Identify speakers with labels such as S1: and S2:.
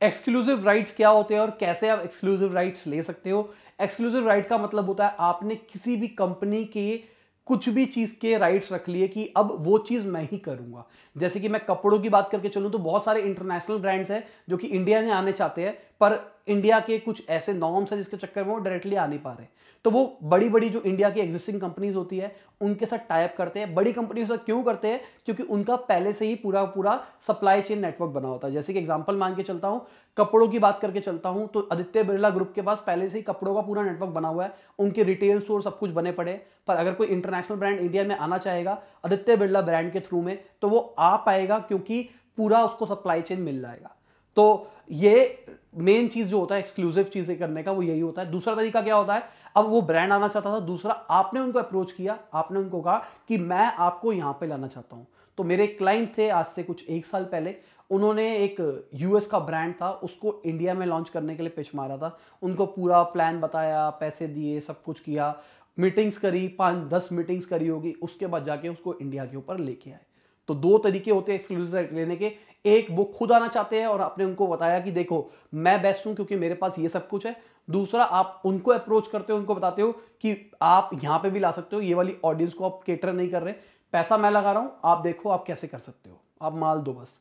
S1: Exclusive rights क्या होते हैं और कैसे आप एक्सक्लूसिव राइट्स ले सकते हो? एक्सक्लूसिव राइट का मतलब होता है आपने किसी भी कंपनी के कुछ भी चीज़ के राइट्स रख लिए कि अब वो चीज़ मैं ही करूँगा। जैसे कि मैं कपड़ों की बात करके चलूँ तो बहुत सारे इंटरनेशनल ब्रांड्स हैं जो कि इंडिया में आने चाहते हैं। पर इंडिया के कुछ ऐसे नॉर्म्स हैं जिसके चक्कर में वो डायरेक्टली आ नहीं पा रहे। तो वो बड़ी बड़ी जो इंडिया की एग्जिस्टिंग कंपनीज़ होती है, उनके साथ टाइप करते हैं। बड़ी कंपनी साथ क्यों करते हैं? क्योंकि उनका पहले से ही पूरा पूरा सप्लाई चेन नेटवर्क बना होता है। जैसे कि एग्ज़ाम्पल मान के चलता हूँ, कपड़ों की बात करके चलता हूँ तो आदित्य बिरला ग्रुप के पास पहले से ही कपड़ों का पूरा नेटवर्क बना हुआ है। उनके रिटेल स्टोर सब कुछ बने पड़े पर अगर कोई इंटरनेशनल ब्रांड इंडिया में आना चाहेगा आदित्य बिरला ब्रांड के थ्रू में तो वो आ पाएगा क्योंकि पूरा उसको सप्लाई चेन मिल जाएगा। तो ये मेन चीज़ जो होता है एक्सक्लूसिव चीज़ें करने का, वो यही होता है। दूसरा तरीका क्या होता है? अब वो ब्रांड आना चाहता था, दूसरा आपने उनको अप्रोच किया, आपने उनको कहा कि मैं आपको यहाँ पे लाना चाहता हूँ। तो मेरे क्लाइंट थे आज से कुछ एक साल पहले। उन्होंने एक यूएस का ब्रांड था, उसको इंडिया में लॉन्च करने के लिए पिच मारा था। उनको पूरा प्लान बताया, पैसे दिए, सब कुछ किया। मीटिंग्स करी, पाँच दस मीटिंग्स करी होगी, उसके बाद जाके उसको इंडिया के ऊपर लेके आए। तो दो तरीके होते हैं एक्सक्लूसिव लेने के। एक, वो खुद आना चाहते हैं और आपने उनको बताया कि देखो, मैं बेस्ट हूँ क्योंकि मेरे पास ये सब कुछ है। दूसरा, आप उनको अप्रोच करते हो, उनको बताते हो कि आप यहाँ पे भी ला सकते हो, ये वाली ऑडियंस को आप केटर नहीं कर रहे। पैसा मैं लगा रहा हूँ, आप देखो आप कैसे कर सकते हो। आप माल दो बस।